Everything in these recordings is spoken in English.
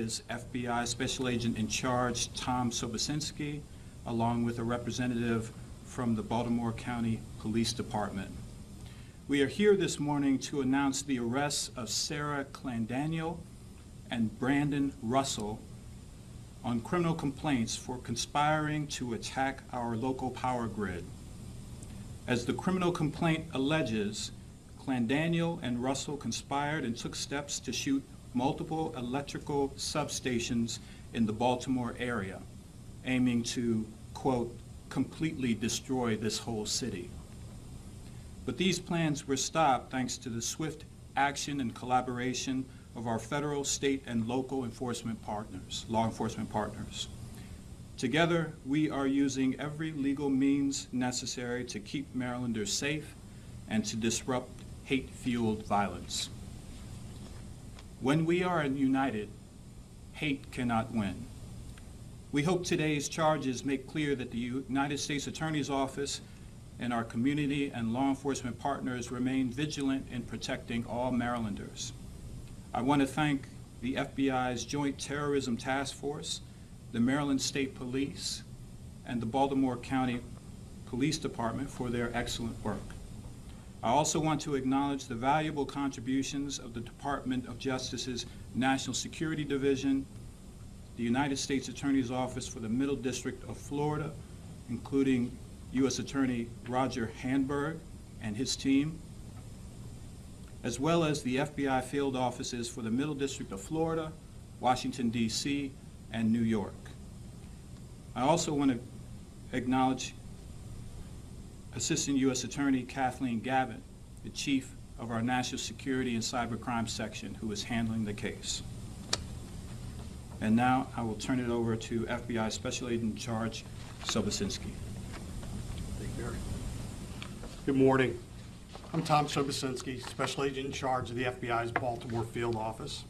is FBI Special Agent in Charge Tom Sobocinski, along with a representative from the Baltimore County Police Department. We are here this morning to announce the arrests of Sarah Clendaniel and Brandon Russell on criminal complaints for conspiring to attack our local power grid. As the criminal complaint alleges, Clendaniel and Russell conspired and took steps to shoot multiple electrical substations in the Baltimore area, aiming to, quote, completely destroy this whole city. But these plans were stopped thanks to the swift action and collaboration of our federal, state, and local enforcement partners, law enforcement partners. Together, we are using every legal means necessary to keep Marylanders safe and to disrupt hate-fueled violence. When we are united, hate cannot win. We hope today's charges make clear that the United States Attorney's Office and our community and law enforcement partners remain vigilant in protecting all Marylanders. I want to thank the FBI's Joint Terrorism Task Force, the Maryland State Police, and the Baltimore County Police Department for their excellent work. I also want to acknowledge the valuable contributions of the Department of Justice's National Security Division, the United States Attorney's Office for the Middle District of Florida, including U.S. Attorney Roger Handberg and his team, as well as the FBI field offices for the Middle District of Florida, Washington, D.C., and New York. I also want to acknowledge Assistant U.S. Attorney Kathleen Gavin, the Chief of our National Security and Cybercrime Section, who is handling the case. And now I will turn it over to FBI Special Agent in Charge Sobocinski. Thank you, Barron. Good morning. I'm Tom Sobocinski, Special Agent in charge of the FBI's Baltimore Field Office.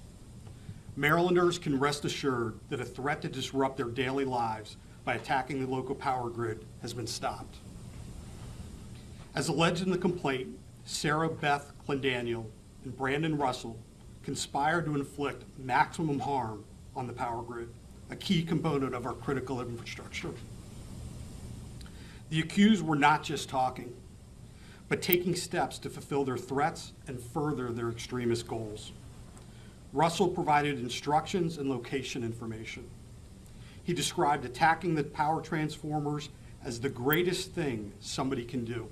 Marylanders can rest assured that a threat to disrupt their daily lives by attacking the local power grid has been stopped. As alleged in the complaint, Sarah Beth Clendaniel and Brandon Russell conspired to inflict maximum harm on the power grid, a key component of our critical infrastructure. The accused were not just talking, but taking steps to fulfill their threats and further their extremist goals. Russell provided instructions and location information. He described attacking the power transformers as the greatest thing somebody can do.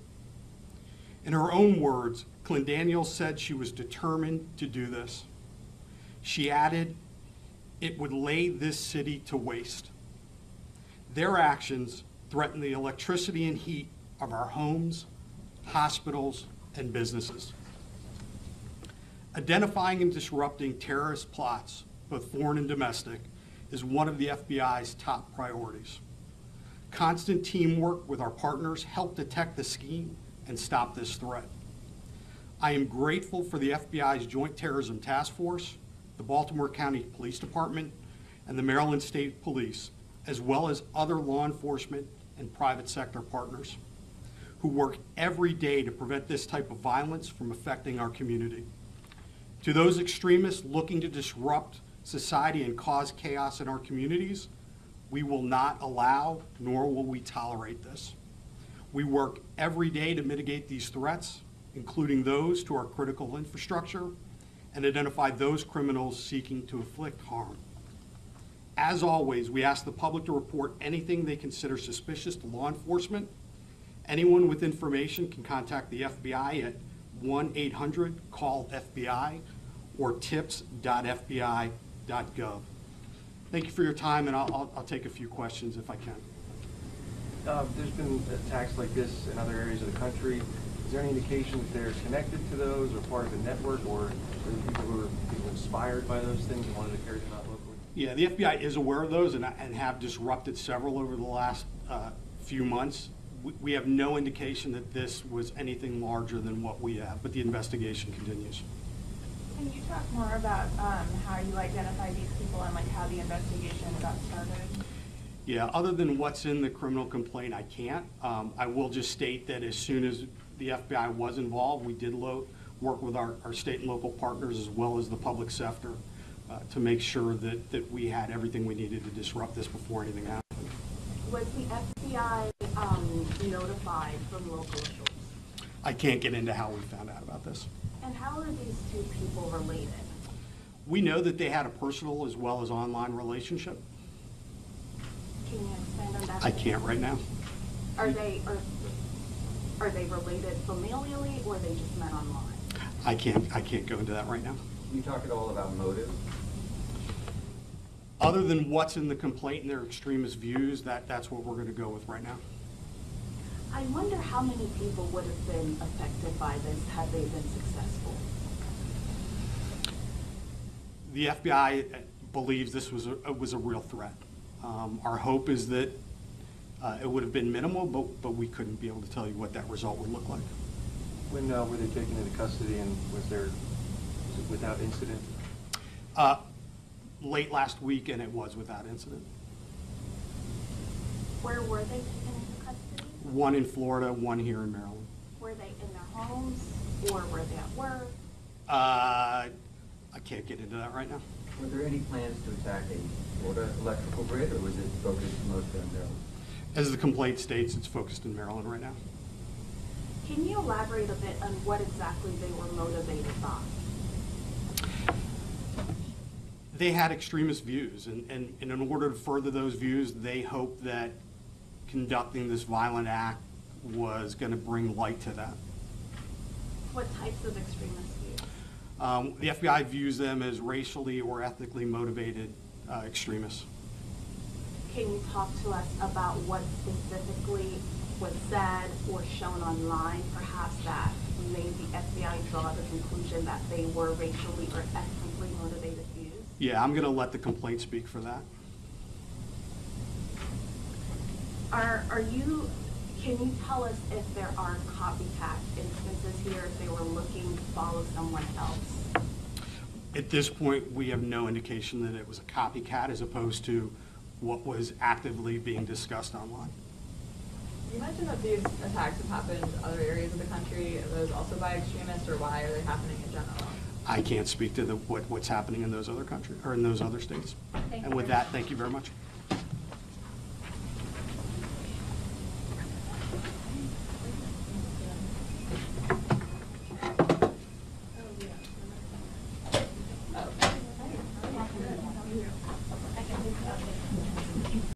In her own words, Clendaniel said she was determined to do this. She added, it would lay this city to waste. Their actions threaten the electricity and heat of our homes, hospitals, and businesses. Identifying and disrupting terrorist plots, both foreign and domestic, is one of the FBI's top priorities. Constant teamwork with our partners helped detect the scheme and stop this threat. I am grateful for the FBI's Joint Terrorism Task Force, the Baltimore County Police Department, and the Maryland State Police, as well as other law enforcement and private sector partners who work every day to prevent this type of violence from affecting our community. To those extremists looking to disrupt society and cause chaos in our communities, we will not allow nor will we tolerate this. We work every day to mitigate these threats, including those to our critical infrastructure, and identify those criminals seeking to inflict harm. As always, we ask the public to report anything they consider suspicious to law enforcement. Anyone with information can contact the FBI at 1-800-CALL-FBI or tips.fbi.gov. Thank you for your time, and I'll, I'll, I'll take a few questions if I can. Uh, There's been attacks like this in other areas of the country. Is there any indication that they're connected to those or part of a network or are there people who are people inspired by those things and wanted to carry them out locally? Yeah, the FBI is aware of those and, and have disrupted several over the last uh, few months. We, we have no indication that this was anything larger than what we have, but the investigation continues. Can you talk more about um, how you identify these people and like how the investigation got started? Yeah, other than what's in the criminal complaint, I can't. Um, I will just state that as soon as the FBI was involved, we did lo- work with our, our state and local partners as well as the public sector uh, to make sure that, that we had everything we needed to disrupt this before anything happened. Was the FBI um, notified from local officials? I can't get into how we found out about this. And how are these two people related? We know that they had a personal as well as online relationship. Can you expand on that? I can't right now. Are they, are, are they related familially or they just met online? I can't, I can't go into that right now. Can you talk at all about motive? Other than what's in the complaint and their extremist views, that, that's what we're going to go with right now. I wonder how many people would have been affected by this had they been successful? The FBI believes this was a, was a real threat. Um, Our hope is that uh, it would have been minimal, but, but we couldn't be able to tell you what that result would look like. When uh, were they taken into custody and was there, was it without incident? Uh, Late last week, and it was without incident. Where were they taken into custody? One in Florida, one here in Maryland. Were they in their homes or were they at work? Uh, I can't get into that right now. Were there any plans to attack a Florida electrical grid, or was it focused mostly on Maryland? As the complaint states, it's focused in Maryland right now. Can you elaborate a bit on what exactly they were motivated by? They had extremist views, and, and and in order to further those views, they hoped that conducting this violent act was going to bring light to that. What types of extremist views? Um, The FBI views them as racially or ethnically motivated uh, extremists. Can you talk to us about what specifically was said or shown online, perhaps that made the FBI draw the conclusion that they were racially or ethnically motivated views? Yeah, I'm going to let the complaint speak for that. Are, are you, can you tell us if there are copycat instances here, if they were looking to follow someone else? At this point, we have no indication that it was a copycat as opposed to what was actively being discussed online. You mentioned that these attacks have happened in other areas of the country. Are those also by extremists, or why are they happening in general? I can't speak to the, what, what's happening in those other countries, or in those other states. Thank And with that, thank you very much.